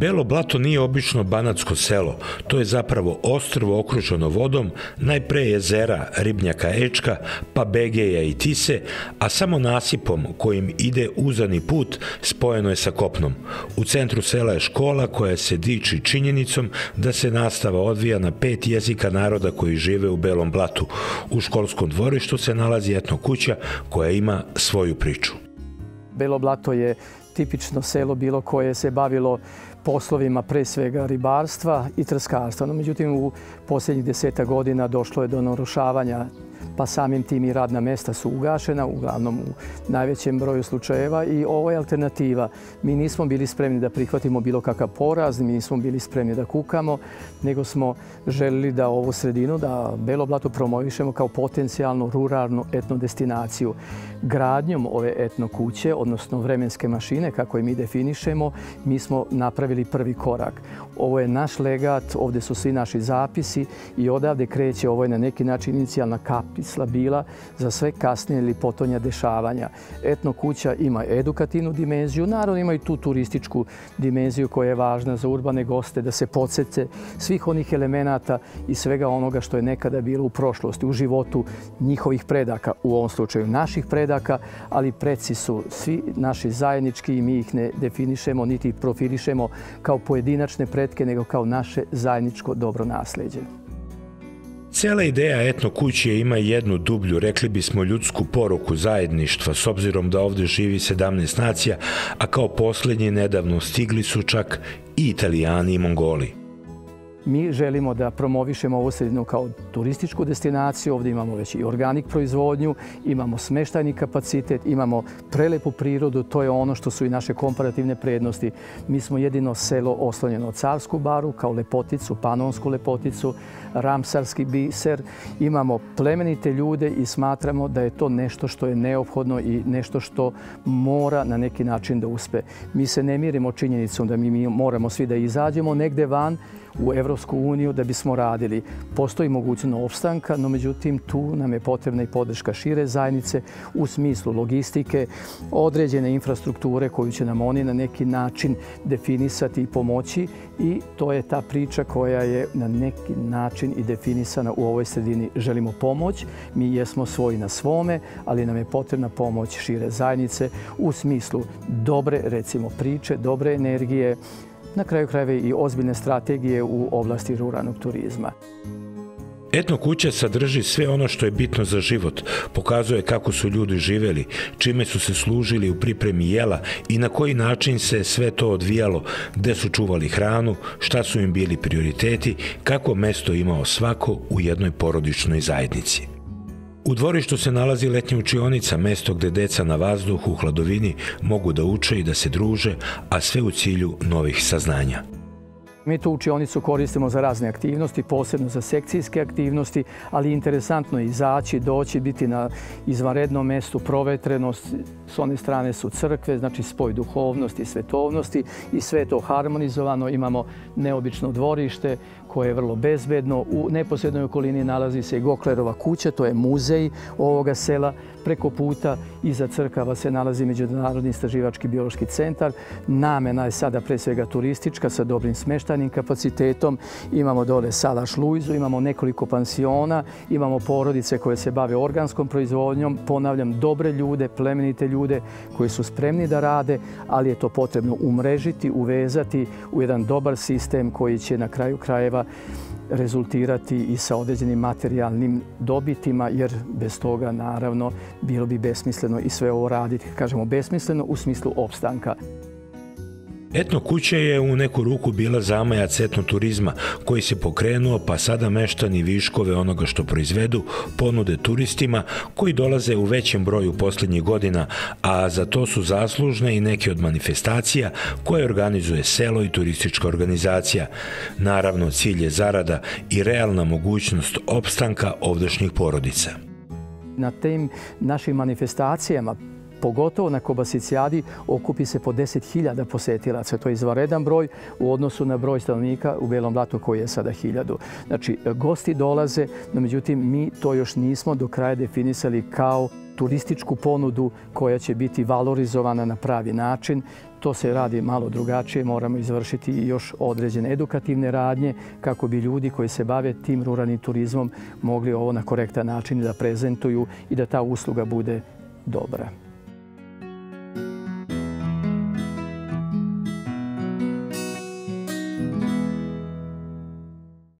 Belo blato nije obično banatsko selo, to je zapravo ostrvo okruženo vodom, najpre jezera Ribnjaka Ečka, pa Begeja i Tise, a samo nasipom kojim ide uzani put spojeno je sa kopnom. U centru sela je škola koja se diči činjenicom da se nastava odvija na pet jezika naroda koji žive u Belom blatu. U školskom dvorištu se nalazi etno kuća koja ima svoju priču. Belo blato je tipično selo bilo koje se bavilo poslovima pre svega ribarstva i trskarstva. No, međutim, u posljednjih deseta godina došlo je do narušavanja pa samim tim i radna mesta su ugašena, uglavnom u najvećem broju slučajeva i ovo je alternativa. Mi nismo bili spremni da prihvatimo bilo kakav poraz, mi nismo bili spremni da kukamo, nego smo želili da ovu sredinu, da Belo blato promovišemo kao potencijalnu ruralnu etno destinaciju. Gradnjom ove etno kuće, odnosno vremenske mašine, kako je mi definišemo, mi smo napravili prvi korak. Ovo je naš legat, ovde su svi naši zapisi i odavde kreće, ovo je na neki način inicijalna kapisla bila za sve kasnije ili potonja dešavanja. Etno kuća ima edukativnu dimenziju, naravno ima i tu turističku dimenziju koja je važna za urbane goste, da se podsjece svih onih elemenata i svega onoga što je nekada bilo u prošlosti, u životu njihovih predaka, u ovom slučaju naših predaka, ali preci su svi naši zajednički mi ih ne definišemo niti profilišemo kao pojedinačne pretke, nego kao naše zajedničko dobro nasljeđe. Cela ideja etno kuće ima jednu dublju, rekli bismo ljudsku poruku zajedništva, s obzirom da ovde živi 17 nacija, a kao poslednji nedavno stigli su čak i italijani i mongoli. Mi želimo da promovišemo ovu sredinu kao turističku destinaciju. Ovdje imamo već i organik proizvodnju, imamo smeštajni kapacitet, imamo prelepu prirodu. To je ono što su i naše komparativne prednosti. Mi smo jedino selo oslonjeno Carsku baru kao lepoticu, panonsku lepoticu, ramsarski biser. Imamo plemenite ljude i smatramo da je to nešto što je neophodno i nešto što mora na neki način da uspe. Mi se ne mirimo činjenicom da mi moramo svi da izađemo negde van, u Evropsku uniju da bismo radili. Postoji mogućnost opstanka, no međutim tu nam je potrebna i podrška šire zajednice u smislu logistike, određene infrastrukture koju će nam oni na neki način definisati i pomoći i to je ta priča koja je na neki način i definisana u ovoj sredini. Želimo pomoć, mi jesmo svoji na svome, ali nam je potrebna pomoć šire zajednice u smislu dobre, recimo, priče, dobre energije, na kraju krajeve i ozbiljne strategije u oblasti ruralnog turizma. Etno kuća sadrži sve ono što je bitno za život, pokazuje kako su ljudi živeli, čime su se služili u pripremi jela i na koji način se sve to odvijalo, gde su čuvali hranu, šta su im bili prioriteti, kako mesto imao svako u jednoj porodičnoj zajednici. U dvorištu se nalazi letnja učionica, mesto gde deca na vazduhu u hladovini mogu da uče i da se druže, a sve u cilju novih saznanja. Mi tu učionicu koristimo za razne aktivnosti, posebno za sekcijske aktivnosti, ali interesantno je izaći, doći, biti na izvanrednom mestu, provetrenost. S one strane su crkve, znači spoj duhovnosti i svetovnosti i sve to harmonizovano. Imamo neobično dvorište koje je vrlo bezbedno. U neposrednoj okolini nalazi se Goklerova kuća, to je muzej ovoga sela. Preko puta iza crkava se nalazi Međunarodni istraživački biološki centar. Namena je sada pre svega turistička sa dobrim smeštajnim kapacitetom. Imamo dole Salaš Luizu, imamo nekoliko pansiona, imamo porodice koje se bave organskom proizvodnjom. Ponavljam, dobre ljude, plemenite ljude koji su spremni da rade, ali je to potrebno umrežiti, uvezati u jedan dobar sistem koji će na kraju krajeva rezultirati i sa određenim materijalnim dobitima, jer bez toga, naravno, bilo bi besmisleno i sve ovo raditi. Kažemo besmisleno u smislu opstanka. Etno kuća je u neku ruku bila zamajac etnoturizma koji se pokrenuo pa sada meštani viškove onoga što proizvedu ponude turistima koji dolaze u većem broju poslednjih godina, a za to su zaslužne i neke od manifestacija koje organizuje selo i turistička organizacija. Naravno, cilj je zarada i realna mogućnost opstanka ovdašnjih porodica. Na tim našim manifestacijama pogotovo na Kobasicijadi okupi se po 10.000 posetilaca. To je izvaredan broj u odnosu na broj stanovnika u Belom blatu koji je sada 1000. Znači, gosti dolaze, no međutim, mi to još nismo do kraja definisali kao turističku ponudu koja će biti valorizovana na pravi način. To se radi malo drugačije, moramo izvršiti još određene edukativne radnje kako bi ljudi koji se bave tim ruralnim turizmom mogli ovo na korektan način da prezentuju i da ta usluga bude dobra.